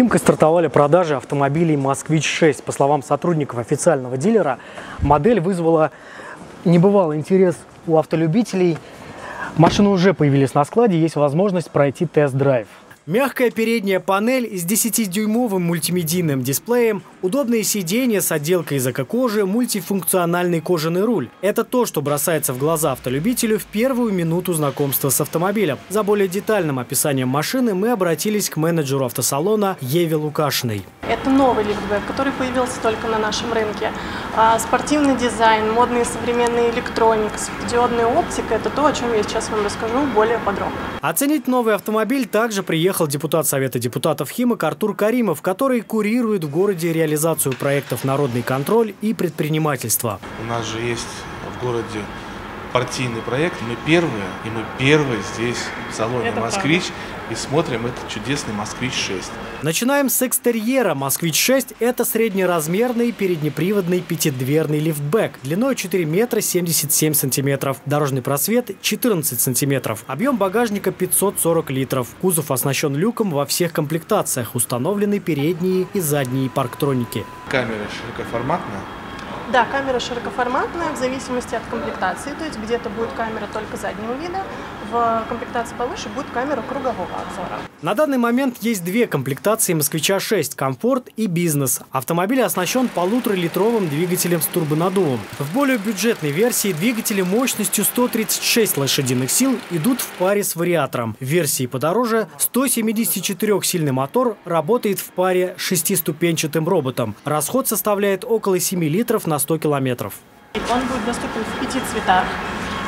Химкой стартовали продажи автомобилей «Москвич-6». По словам сотрудников официального дилера, модель вызвала небывалый интерес у автолюбителей. Машины уже появились на складе, есть возможность пройти тест-драйв. Мягкая передняя панель с 10-дюймовым мультимедийным дисплеем, удобные сиденья с отделкой из эко-кожи, мультифункциональный кожаный руль. Это то, что бросается в глаза автолюбителю в первую минуту знакомства с автомобилем. За более детальным описанием машины мы обратились к менеджеру автосалона Еве Лукашиной. Это новый лифтбэк, который появился только на нашем рынке. А, спортивный дизайн, модные современные электроникс, диодная оптика – это то, о чем я сейчас вам расскажу более подробно. Оценить новый автомобиль также приехал депутат Совета депутатов Химок Артур Каримов, который курирует в городе реализацию проектов «Народный контроль» и предпринимательство. У нас же есть в городе партийный проект. Мы первые, и мы первые здесь, в салоне Это «Москвич», правда. и смотрим этот чудесный «Москвич-6». Начинаем с экстерьера. «Москвич-6» – это среднеразмерный переднеприводный пятидверный лифтбэк. Длиной 4 метра 77 сантиметров. Дорожный просвет 14 сантиметров. Объем багажника 540 литров. Кузов оснащен люком во всех комплектациях. Установлены передние и задние парктроники. Камера широкоформатная да, камера широкоформатная в зависимости от комплектации, то есть где-то будет камера только заднего вида, в комплектации повыше будет камера кругового обзора. На данный момент есть две комплектации «Москвича-6» – «Комфорт» и «Бизнес». Автомобиль оснащен полуторалитровым двигателем с турбонаддувом. В более бюджетной версии двигатели мощностью 136 лошадиных сил идут в паре с вариатором. В версии подороже 174-сильный мотор работает в паре с шестиступенчатым роботом. Расход составляет около 7 литров на 100 километров. Он будет доступен в пяти цветах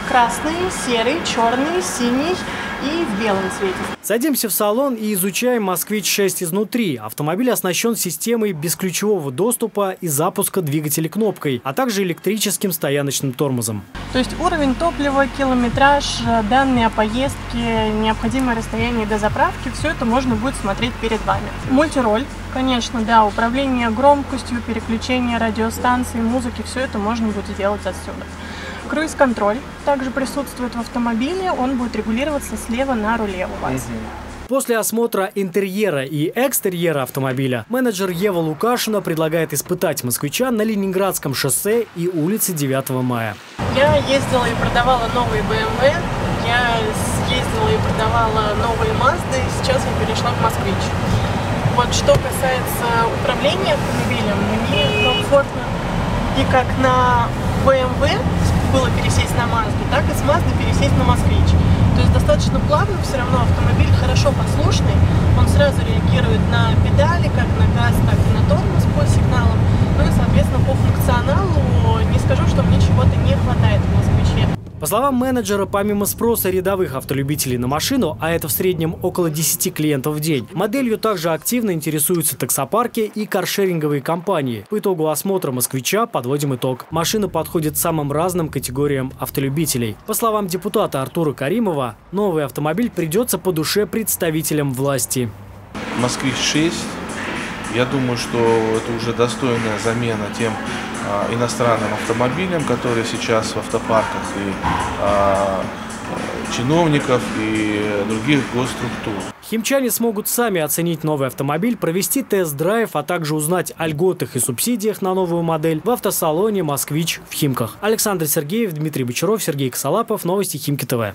красный, серый, черный, синий и в белом цвете. Садимся в салон и изучаем «Москвич-6» изнутри. Автомобиль оснащен системой бесключевого доступа и запуска двигателя кнопкой, а также электрическим стояночным тормозом. То есть уровень топлива, километраж, данные о поездке, необходимое расстояние до заправки, все это можно будет смотреть перед вами. Мультироль, конечно, да, управление громкостью, переключение радиостанции, музыки, все это можно будет сделать отсюда. Круиз-контроль также присутствует в автомобиле, он будет регулироваться слева на руле у вас. После осмотра интерьера и экстерьера автомобиля менеджер Ева Лукашина предлагает испытать москвича на Ленинградском шоссе и улице 9 мая. Я ездила и продавала новые BMW, я ездила и продавала новые Mazda, и сейчас я перешла к Москвич. Вот что касается управления автомобилем, мне комфортно и как на BMW было пересесть на Mazda, так и с Mazda пересесть на Москвич. То есть достаточно плавно, все равно автомобиль хорошо послушный, он сразу реагирует на педали, как на газ, так и на тормоз по сигналам. Ну и, соответственно, по функционалу не скажу, что мне чего-то не хватает в Москвиче. По словам менеджера, помимо спроса рядовых автолюбителей на машину, а это в среднем около 10 клиентов в день, моделью также активно интересуются таксопарки и каршеринговые компании. По итогу осмотра «Москвича» подводим итог. Машина подходит самым разным категориям автолюбителей. По словам депутата Артура Каримова, новый автомобиль придется по душе представителям власти. «Москвич-6» Я думаю, что это уже достойная замена тем иностранным автомобилям, которые сейчас в автопарках и а, чиновников и других госструктур. Химчане смогут сами оценить новый автомобиль, провести тест-драйв, а также узнать о льготах и субсидиях на новую модель в автосалоне «Москвич» в Химках. Александр Сергеев, Дмитрий Бочаров, Сергей Косолапов. Новости Химки ТВ.